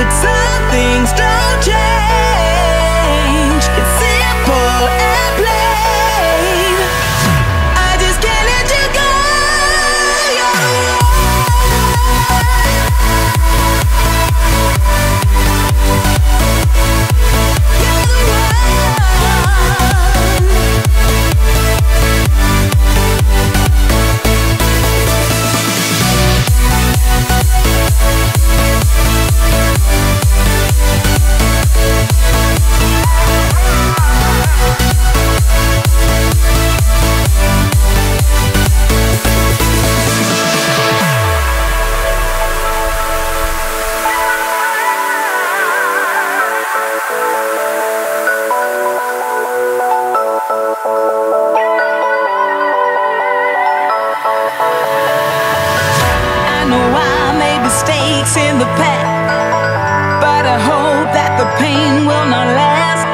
the time things path. But I hope that the pain will not last.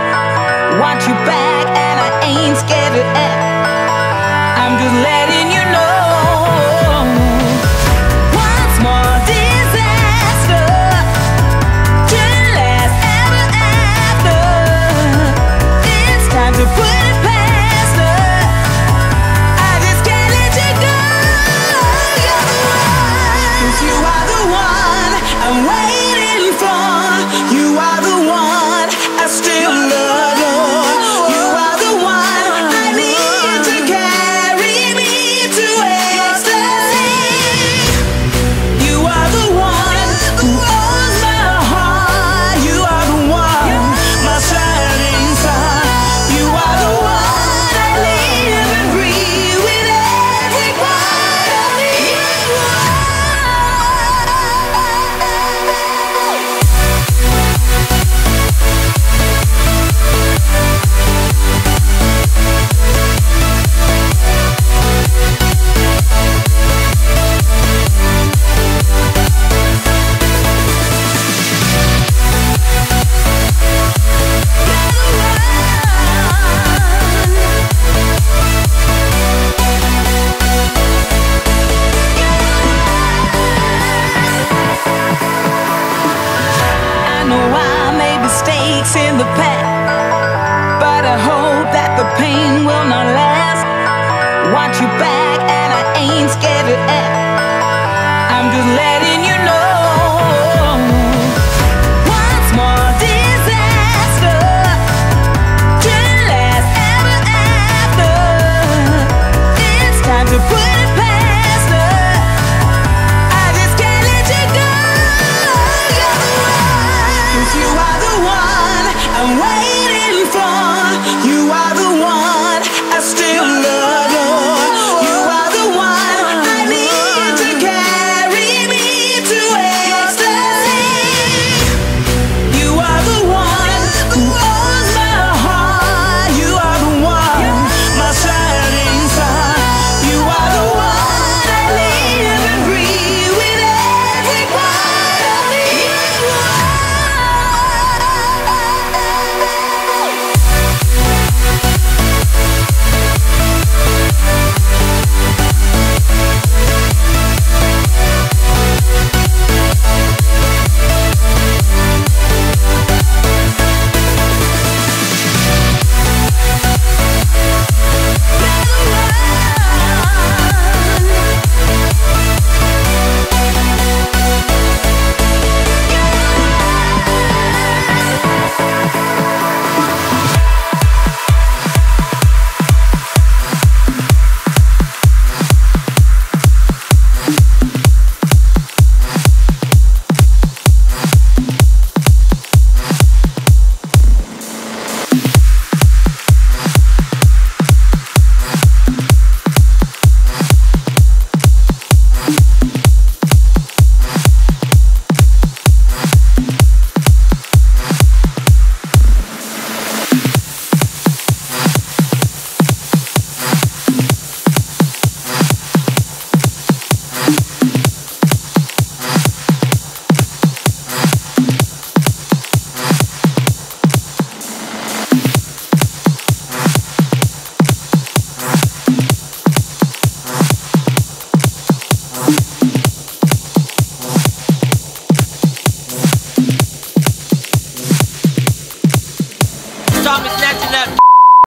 Want you back. know I made mistakes in the past, but I hope that the pain will not last. Want you back, and I ain't scared to ask.